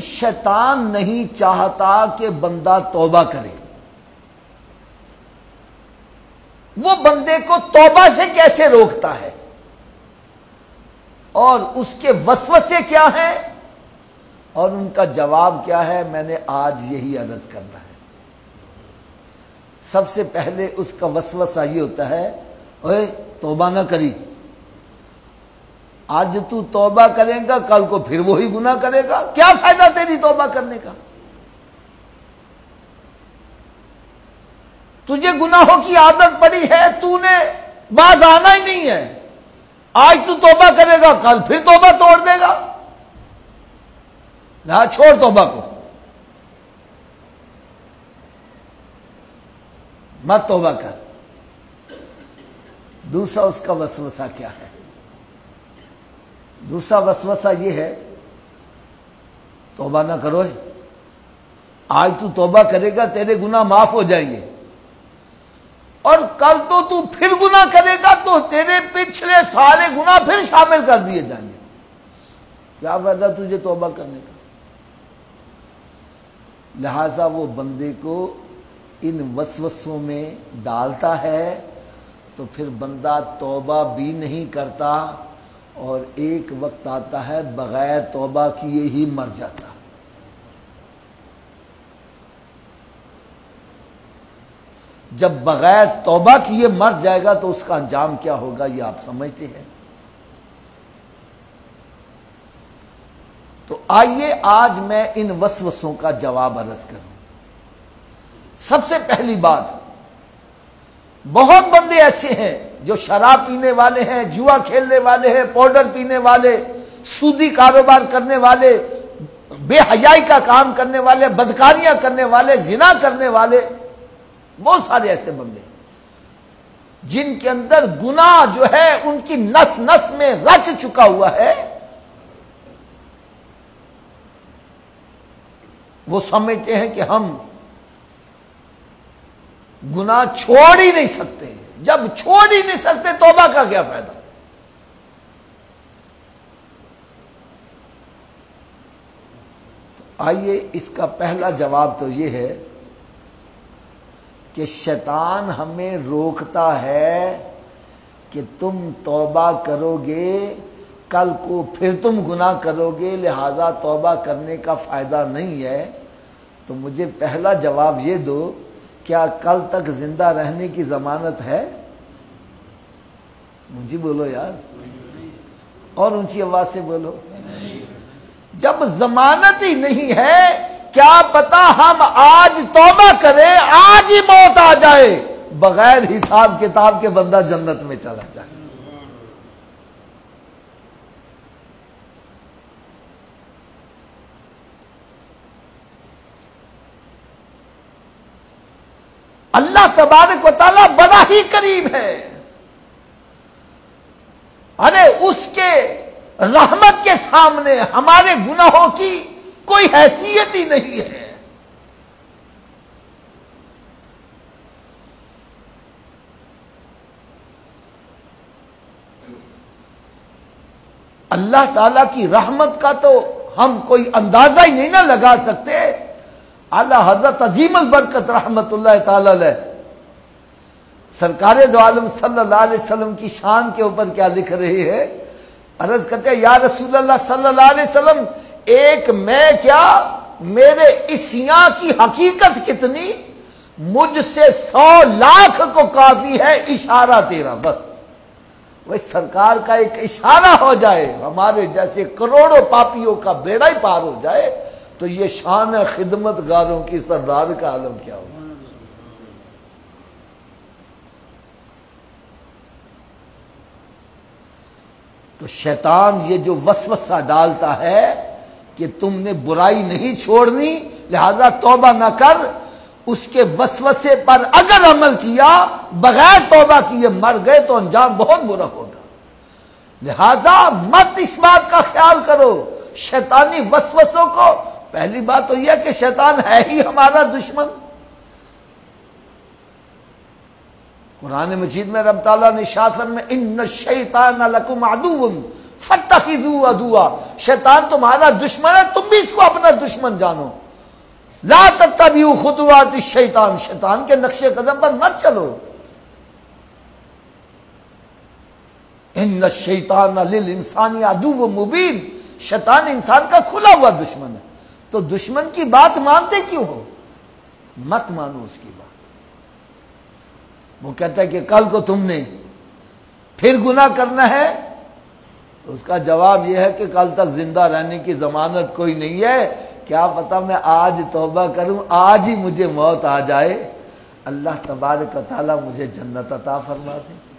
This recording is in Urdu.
شیطان نہیں چاہتا کہ بندہ توبہ کرے۔ وہ بندے کو توبہ سے کیسے روکتا ہے؟ اور اس کے وسوسے کیا ہیں؟ اور ان کا جواب کیا ہے؟ میں نے آج یہی عرض کرنا ہے۔ سب سے پہلے اس کا وسوسہ یہ ہوتا ہے، اوے توبہ نہ کری۔ آج تو توبہ کرے گا، کل کو پھر وہی گناہ کرے گا۔ کیا فائدہ تیری توبہ کرنے کا؟ تجھے گناہوں کی عادت پڑی ہے تو نے باز آنا ہی نہیں ہے۔ آج تو توبہ کرے گا، کل پھر توبہ توڑ دے گا۔ نہ، چھوڑ توبہ کو۔ مت توبہ کر۔ دوسرا اس کا وسوسہ کیا ہے؟ دوسرا وسوسہ یہ ہے، توبہ نہ کرو آج تو توبہ کرے گا، تیرے گناہ معاف ہو جائیں گے۔ اور کل تو تو پھر گناہ کرے گا، تو تیرے پچھلے سارے گناہ پھر شامل کر دیے جائیں گے۔ کیا فائدہ تجھے توبہ کرنے کا؟ لہذا وہ بندے کو ان وسوسوں میں ڈالتا ہے تو پھر بندہ توبہ بھی نہیں کرتا۔ اور ایک وقت آتا ہے بغیر توبہ کیے ہی مر جاتا۔ جب بغیر توبہ کیے مر جائے گا تو اس کا انجام کیا ہوگا یہ آپ سمجھتے ہیں۔ تو آئیے آج میں ان وسوسوں کا جواب عرض کروں۔ سب سے پہلی بات، بہت بندے ایسے ہیں جو شراب پینے والے ہیں، جوا کھیلنے والے ہیں، پاؤڈر پینے والے، سودی کاروبار کرنے والے، بے حیائی کا کام کرنے والے، بدکاریاں کرنے والے، زنا کرنے والے، بہت سارے ایسے بندے جن کے اندر گناہ جو ہے، ان کی نس نس میں رچ چکا ہوا ہے۔ وہ سمجھتے ہیں کہ ہم گناہ چھوڑ ہی نہیں سکتے۔ جب چھوڑ ہی نہیں سکتے توبہ کا کیا فائدہ؟ تو آئیے اس کا پہلا جواب تو یہ ہے کہ شیطان ہمیں روکتا ہے کہ تم توبہ کرو گے کل کو پھر تم گناہ کرو گے لہذا توبہ کرنے کا فائدہ نہیں ہے۔ تو مجھے پہلا جواب یہ دو کیا کل تک زندہ رہنے کی ضمانت ہے؟ مجھے بولو یار۔ اور اونچی آواز سے بولو۔ جب ضمانت ہی نہیں ہے، کیا پتا ہم آج توبہ کریں، آج ہی موت آ جائے، بغیر حساب کتاب کے بندہ جنت میں چلا جائے۔ اللہ تبارک و تعالیٰ بڑا ہی قریب ہے۔ ارے، اس کے رحمت کے سامنے ہمارے گناہوں کی کوئی حیثیت ہی نہیں ہے۔ اللہ تعالی کی رحمت کا تو ہم کوئی اندازہ ہی نہیں نہ لگا سکتے۔ اللہ حضرت عظیم البرکت رحمت اللہ تعالی علیہ۔ سرکار دو عالم صلی اللہ علیہ وسلم کی شان کے اوپر کیا لکھ رہے ہیں؟ عرض کرتے ہیں، یا رسول اللہ صلی اللہ علیہ وسلم، ایک میں کیا؟ میرے اسیاں کی حقیقت کتنی؟ مجھ سے سو لاکھ کو کافی ہے، اشارہ تیرا بس۔ وہ سرکار کا ایک اشارہ ہو جائے، ہمارے جیسے کروڑوں پاپیوں کا بیڑا ہی پار ہو جائے تو یہ شان خدمت گاروں کی سردار کا عالم کیا ہوگا تو شیطان یہ جو وسوسہ ڈالتا ہے کہ تم نے برائی نہیں چھوڑنی، لہذا توبہ نہ کر، اس کے وسوسے پر اگر عمل کیا، بغیر توبہ کیے مر گئے تو انجام بہت برا ہوگا۔ لہذا مت اس بات کا خیال کرو، شیطانی وسوسوں کو پہلی بات تو یہ کہ شیطان ہے ہی ہمارا دشمن۔ قرآن مجید میں رب تعالیٰ نے شاسن میں ان شیطان لکم عدو فتخذو ادوا شیطان تمہارا دشمن ہے، تم بھی اس کو اپنا دشمن جانو۔ لا تتبعوا خطوات الشیطان۔ شیطان کے نقش قدم پر مت چلو۔ ان الشیطان للانسان عدو مبین۔ شیطان انسان کا کھلا ہوا دشمن ہے۔ تو دشمن کی بات مانتے کیوں ہو؟ مت مانو اس کی بات۔ وہ کہتا ہے کہ کل کو تم نے پھر گناہ کرنا ہے؟ اس کا جواب یہ ہے کہ کل تک زندہ رہنے کی ضمانت کوئی نہیں ہے۔ کیا پتا میں آج توبہ کروں، آج ہی مجھے موت آ جائے۔ اللہ تبارک تعالیٰ مجھے جنت عطا فرما دے۔